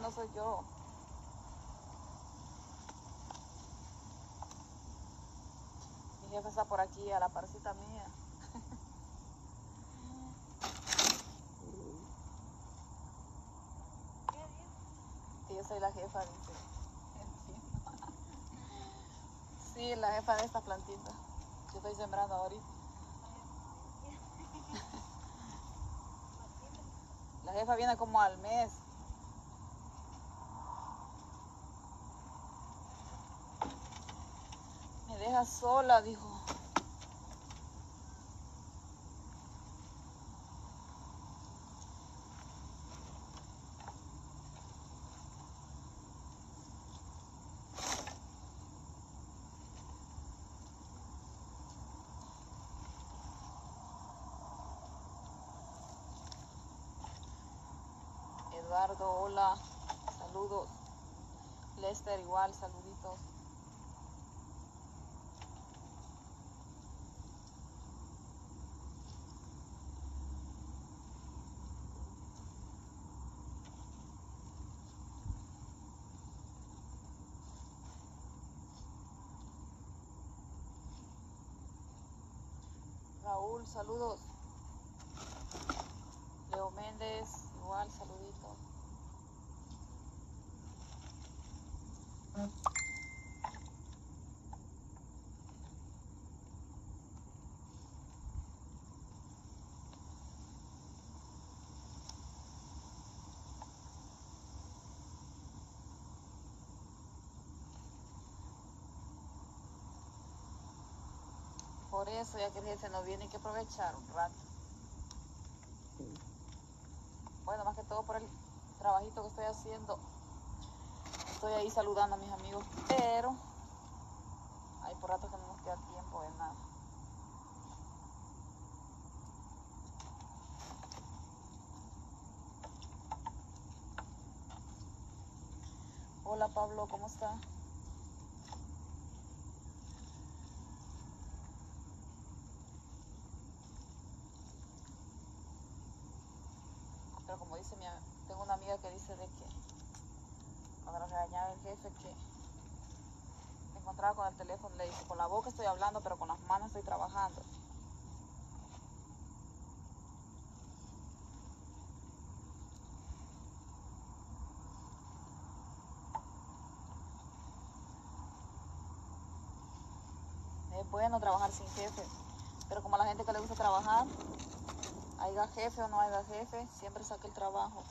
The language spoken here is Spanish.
No, soy yo. Mi jefe está por aquí, a la parcita mía. Yo soy la jefa, dice. Sí, la jefa de esta plantita. Yo estoy sembrando ahorita. La jefa viene como al mes. Me sola, dijo. Eduardo, hola, saludos. Lester, igual, saluditos. Saludos. Por eso, ya que el jefe no viene, hay que aprovechar un rato. Bueno, más que todo por el trabajito que estoy haciendo. Estoy ahí saludando a mis amigos, pero hay por rato que no nos queda tiempo de nada. Hola Pablo, ¿cómo está? Como dice mi, tengo una amiga que dice de que cuando nos regañaba el jefe que me encontraba con el teléfono, le dice, con la boca estoy hablando, pero con las manos estoy trabajando. Es bueno trabajar sin jefe, pero como a la gente que le gusta trabajar, haya jefe o no haya jefe, siempre saca el trabajo.